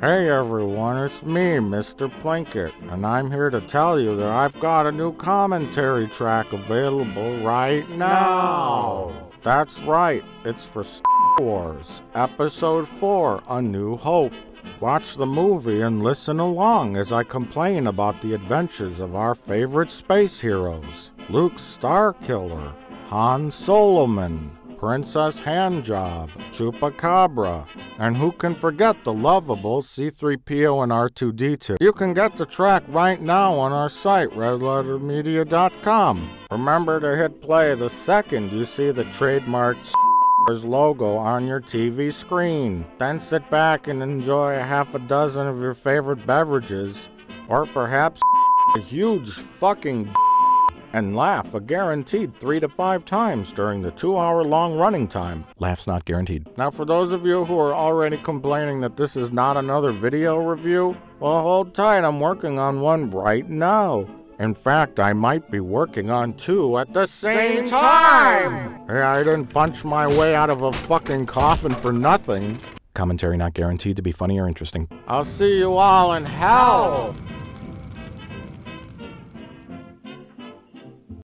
Hey everyone, it's me, Mr. Plinkett, and I'm here to tell you that I've got a new commentary track available right now. That's right, it's for Star Wars, Episode 4 A New Hope. Watch the movie and listen along as I complain about the adventures of our favorite space heroes Luke Starkiller, Han Soloman, Princess Handjob, Chupacabra, and who can forget the lovable C3PO and R2D2? You can get the track right now on our site, redlettermedia.com. Remember to hit play the second you see the trademarked logo on your TV screen. Then sit back and enjoy a half a dozen of your favorite beverages, or perhaps a huge fucking and laugh a guaranteed three to five times during the two hour long running time. Laughs not guaranteed. Now, for those of you who are already complaining that this is not another video review, well, hold tight, I'm working on one right now. In fact, I might be working on two at the same, time! Hey, I didn't punch my way out of a fucking coffin for nothing. Commentary not guaranteed to be funny or interesting. I'll see you all in hell!